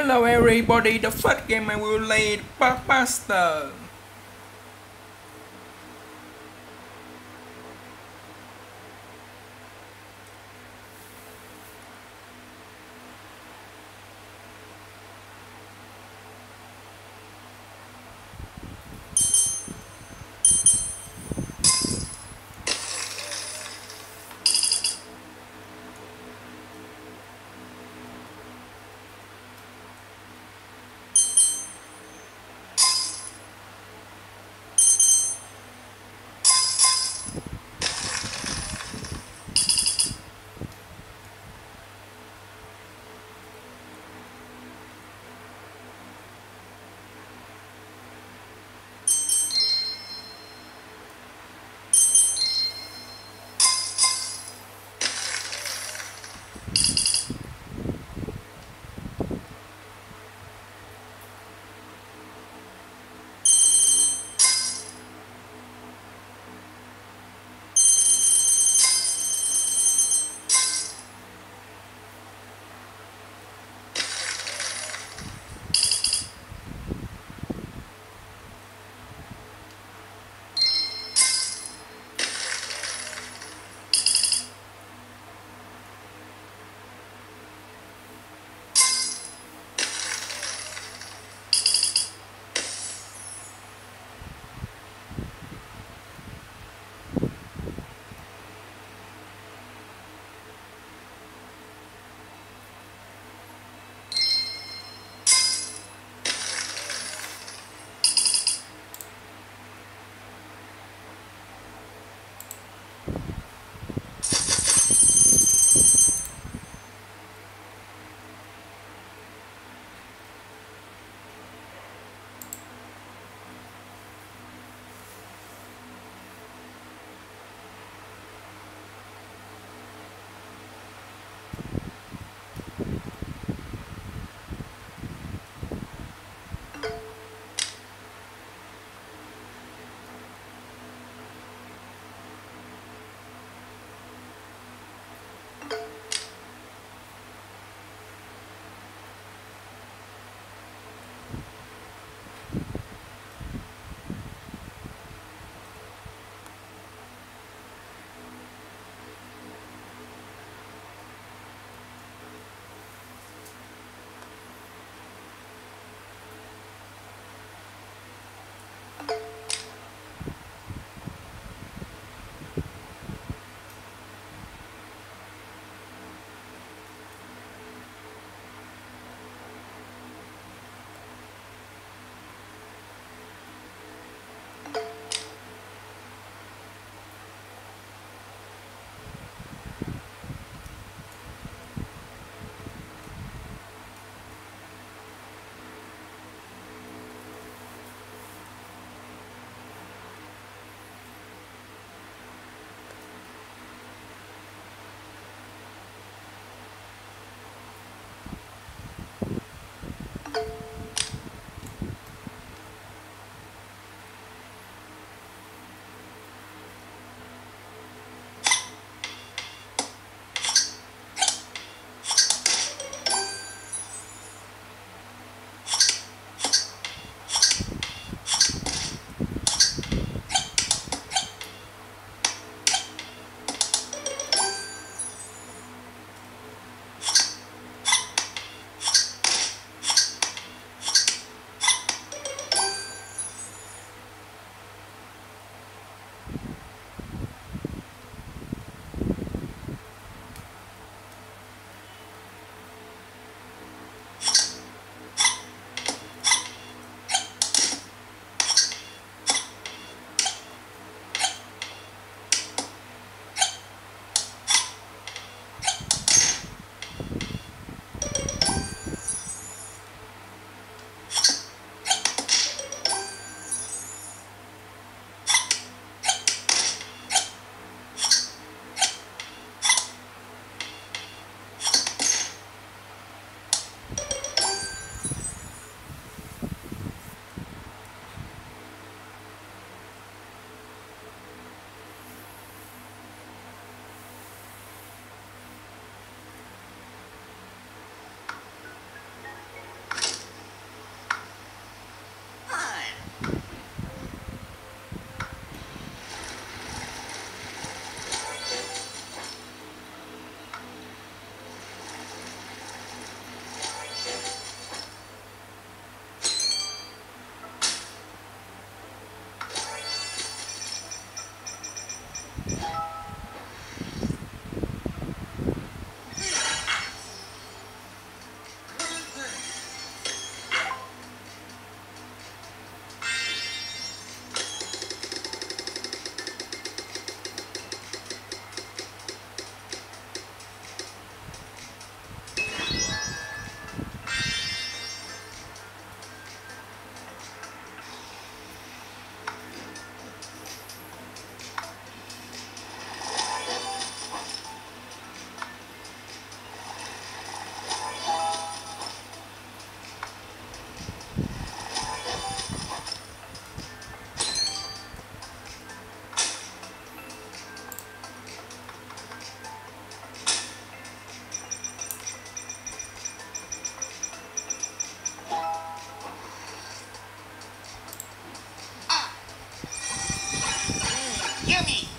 Hello everybody, the first game I will play is Blockbuster. Yummy!